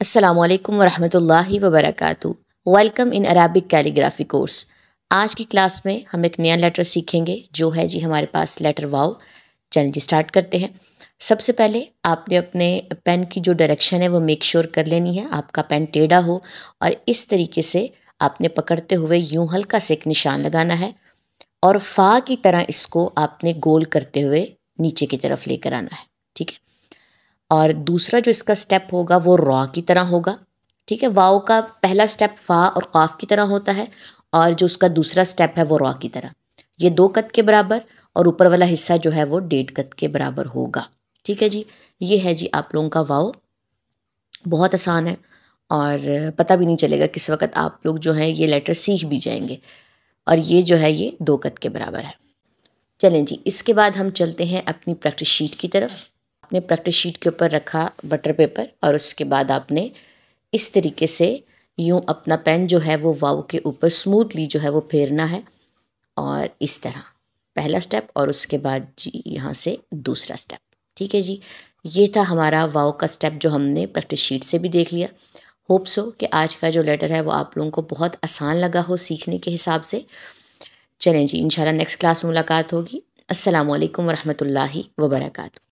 असलकम वरहमल वबरक welcome in Arabic calligraphy course आज की क्लास में हम एक नया लेटर सीखेंगे, जो है जी हमारे पास लेटर वाओ चलिए जी स्टार्ट करते हैं। सबसे पहले आपने अपने पेन की जो डायरेक्शन है, वो मेक श्योर sure कर लेनी है। आपका पेन टेढ़ा हो और इस तरीके से आपने पकड़ते हुए यूँ हल्का से एक निशान लगाना है और फ़ा की तरह इसको आपने गोल करते हुए नीचे की तरफ़ लेकर आना है। ठीक है? और दूसरा जो इसका स्टेप होगा, वो रॉ की तरह होगा। ठीक है? वाओ का पहला स्टेप फ़ा और काफ की तरह होता है और जो उसका दूसरा स्टेप है, वो रॉ की तरह। ये दो कत के बराबर और ऊपर वाला हिस्सा जो है, वो डेढ़ कत के बराबर होगा। ठीक है जी? ये है जी आप लोगों का वाओ। बहुत आसान है और पता भी नहीं चलेगा किस वक्त आप लोग जो हैं, ये लेटर सीख भी जाएँगे। और ये जो है, ये दो कत के बराबर है। चलें जी, इसके बाद हम चलते हैं अपनी प्रैक्टिस शीट की तरफ़। आपने प्रैक्टिस शीट के ऊपर रखा बटर पेपर और उसके बाद आपने इस तरीके से यूँ अपना पेन जो है वो वाव के ऊपर स्मूथली जो है वो फेरना है और इस तरह। पहला स्टेप और उसके बाद जी, यहाँ से दूसरा स्टेप ठीक है जी? ये था हमारा वाव का स्टेप जो हमने प्रैक्टिस शीट से भी देख लिया। होप सो कि आज का जो लेटर है वो आप लोगों को बहुत आसान लगा हो सीखने के हिसाब से। चलें जी, इंशाल्लाह नेक्स्ट क्लास मुलाकात होगी। अस्सलाम वालेकुम रहमतुल्लाहि व बरकातहू